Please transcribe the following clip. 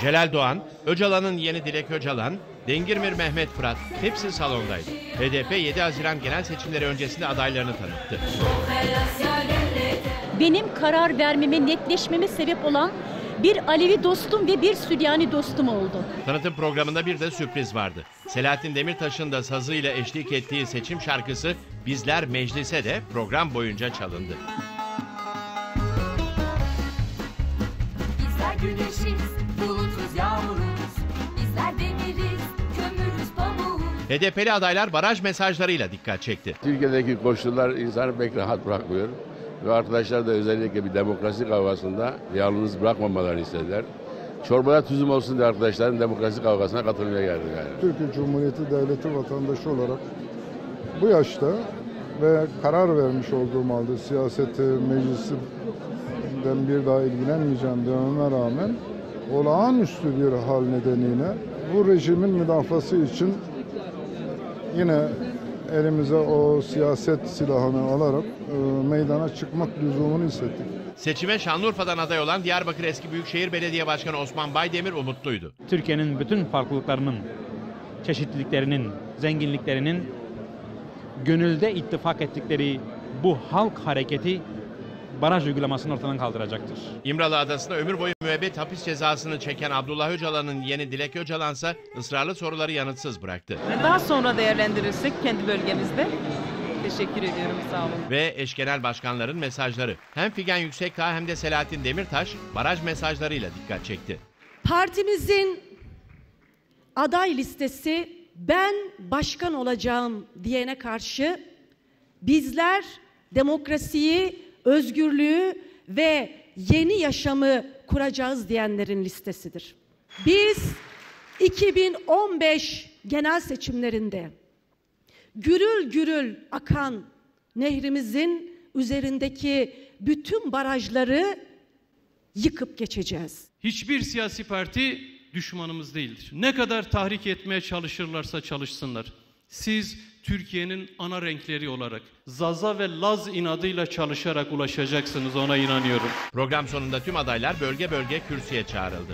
Celal Doğan, Öcalan'ın yeni Dilek Öcalan, Dengirmir Mehmet Fırat hepsi salondaydı. HDP 7 Haziran genel seçimleri öncesinde adaylarını tanıttı. benim karar vermeme, netleşmeme sebep olan bir Alevi dostum ve bir Süryani dostum oldu. Tanıtım programında bir de sürpriz vardı. Selahattin Demirtaş'ın da sazıyla eşlik ettiği seçim şarkısı Bizler Meclis'e de program boyunca çalındı. Bizler güneşiz, bulutuz yağmuruz. Bizler demiriz, kömürüz pamuğuz. HDP'li adaylar baraj mesajlarıyla dikkat çekti. Türkiye'deki koşullar insanı pek rahat bırakmıyor. Ve arkadaşlar da özellikle bir demokrasi kavgasında yalnız bırakmamalarını istediler. Çorbaya tuzum olsun diye arkadaşların demokrasi kavgasına katılmaya geldik yani. Türkiye Cumhuriyeti Devleti vatandaşı olarak bu yaşta ve karar vermiş olduğum halde siyaseti meclisinden bir daha ilgilenmeyeceğim dememe rağmen olağanüstü bir hal nedeniyle bu rejimin müdafası için yine elimize o siyaset silahını alarak e, meydana çıkmak lüzumunu hissettik. Seçime Şanlıurfa'dan aday olan Diyarbakır Eski Büyükşehir Belediye Başkanı Osman Baydemir umutluydu. Türkiye'nin bütün farklılıklarının, çeşitliliklerinin, zenginliklerinin gönülde ittifak ettikleri bu halk hareketi baraj uygulamasını ortadan kaldıracaktır. İmralı Adası'nda ömür boyu müebbet hapis cezasını çeken Abdullah Öcalan'ın yeni Dilek Öcalan ise ısrarlı soruları yanıtsız bıraktı. Daha sonra değerlendirirsek kendi bölgemizde. Teşekkür ediyorum sağ olun. Ve eş genel başkanların mesajları. Hem Figen Yüksekdağ hem de Selahattin Demirtaş baraj mesajlarıyla dikkat çekti. Partimizin aday listesi ben başkan olacağım diyene karşı bizler demokrasiyi, özgürlüğü ve yeni yaşamı kuracağız diyenlerin listesidir. Biz 2015 genel seçimlerinde gürül gürül akan nehrimizin üzerindeki bütün barajları yıkıp geçeceğiz. Hiçbir siyasi parti düşmanımız değildir. Ne kadar tahrik etmeye çalışırlarsa çalışsınlar. Siz Türkiye'nin ana renkleri olarak Zaza ve Laz inadıyla çalışarak ulaşacaksınız ona inanıyorum. Program sonunda tüm adaylar bölge bölge kürsüye çağrıldı.